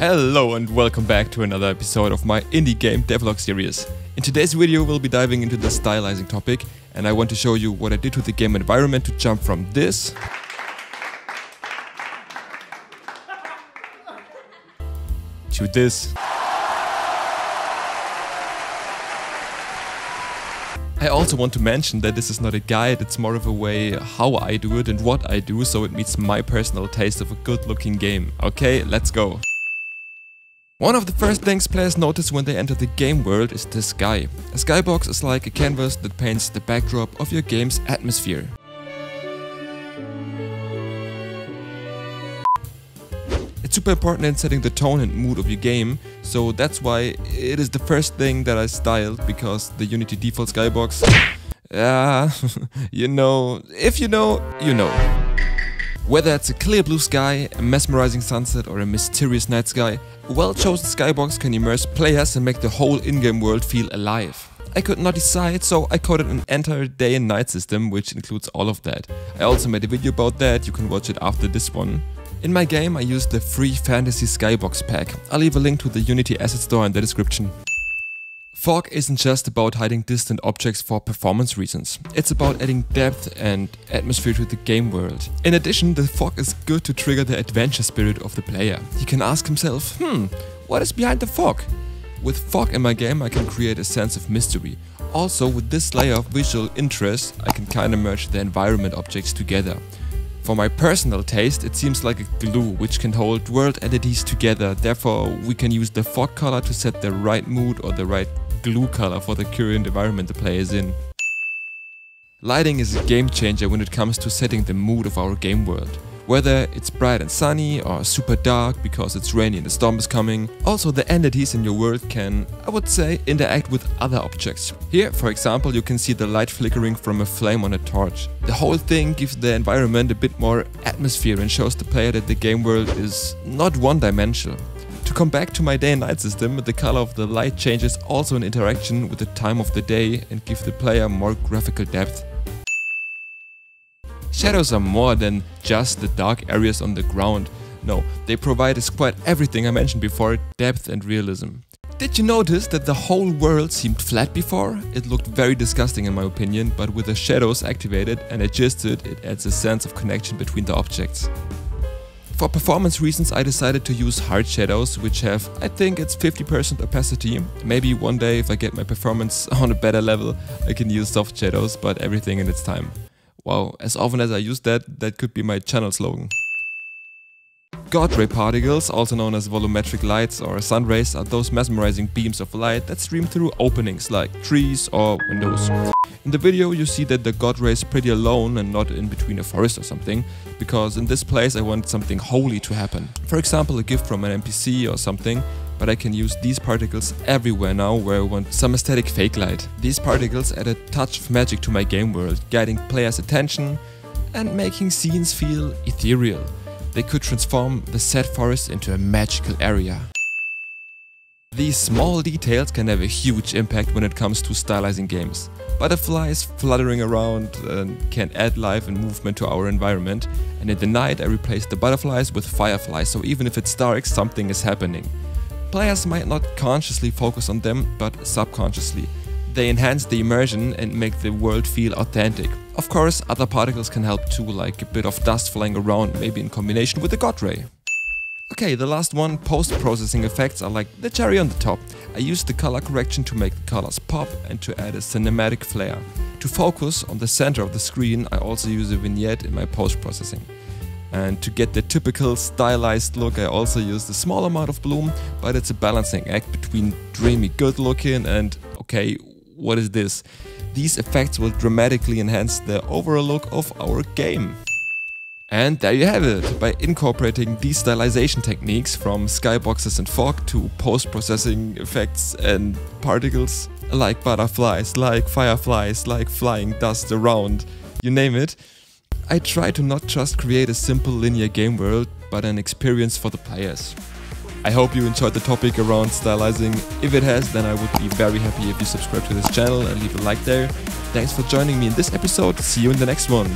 Hello and welcome back to another episode of my indie game devlog series. In today's video we'll be diving into the stylizing topic and I want to show you what I did to the game environment to jump from this to this. I also want to mention that this is not a guide, it's more of a way how I do it and what I do, so it meets my personal taste of a good looking game. Okay, let's go. One of the first things players notice when they enter the game world is the sky. A skybox is like a canvas that paints the backdrop of your game's atmosphere. It's super important in setting the tone and mood of your game, so that's why it is the first thing that I styled, because the Unity default skybox... Yeah, you know, if you know, you know. Whether it's a clear blue sky, a mesmerizing sunset or a mysterious night sky, a well-chosen skybox can immerse players and make the whole in-game world feel alive. I could not decide, so I coded an entire day and night system which includes all of that. I also made a video about that, you can watch it after this one. In my game I used the free Fantasy Skybox pack. I'll leave a link to the Unity asset store in the description. Fog isn't just about hiding distant objects for performance reasons. It's about adding depth and atmosphere to the game world. In addition, the fog is good to trigger the adventure spirit of the player. He can ask himself, hmm, what is behind the fog? With fog in my game I can create a sense of mystery. Also, with this layer of visual interest, I can kinda merge the environment objects together. For my personal taste, it seems like a glue which can hold world entities together, therefore we can use the fog color to set the right mood or the right glue color for the current environment the player is in. Lighting is a game changer when it comes to setting the mood of our game world. Whether it's bright and sunny or super dark because it's rainy and a storm is coming. Also the entities in your world can, I would say, interact with other objects. Here, for example, you can see the light flickering from a flame on a torch. The whole thing gives the environment a bit more atmosphere and shows the player that the game world is not one-dimensional. Come back to my day and night system, the color of the light changes also in interaction with the time of the day and give the player more graphical depth. Shadows are more than just the dark areas on the ground. No, they provide us quite everything I mentioned before, depth and realism. Did you notice that the whole world seemed flat before? It looked very disgusting in my opinion, but with the shadows activated and adjusted, it adds a sense of connection between the objects. For performance reasons I decided to use hard shadows, which have, I think it's 50% opacity. Maybe one day if I get my performance on a better level, I can use soft shadows, but everything in its time. Wow, as often as I use that, that could be my channel slogan. God ray particles, also known as volumetric lights or sun rays, are those mesmerizing beams of light that stream through openings like trees or windows. In the video you see that the God ray is pretty alone and not in between a forest or something, because in this place I want something holy to happen. For example a gift from an NPC or something, but I can use these particles everywhere now where I want some aesthetic fake light. These particles add a touch of magic to my game world, guiding players' attention and making scenes feel ethereal. They could transform the set forest into a magical area. These small details can have a huge impact when it comes to stylizing games. Butterflies fluttering around uh, can add life and movement to our environment and in the night I replace the butterflies with fireflies so even if it's dark something is happening. Players might not consciously focus on them, but subconsciously. They enhance the immersion and make the world feel authentic. Of course, other particles can help too, like a bit of dust flying around, maybe in combination with a God Ray. Okay, the last one, post-processing effects are like the cherry on the top. I use the color correction to make the colors pop and to add a cinematic flair. To focus on the center of the screen, I also use a vignette in my post-processing. And to get the typical stylized look I also used a small amount of bloom, but it's a balancing act between dreamy good looking and okay, what is this? These effects will dramatically enhance the overall look of our game. And there you have it! By incorporating these stylization techniques from skyboxes and fog to post-processing effects and particles, like butterflies, like fireflies, like flying dust around, you name it, I try to not just create a simple linear game world, but an experience for the players. I hope you enjoyed the topic around stylizing. If it has, then I would be very happy if you subscribe to this channel and leave a like there. Thanks for joining me in this episode. See you in the next one.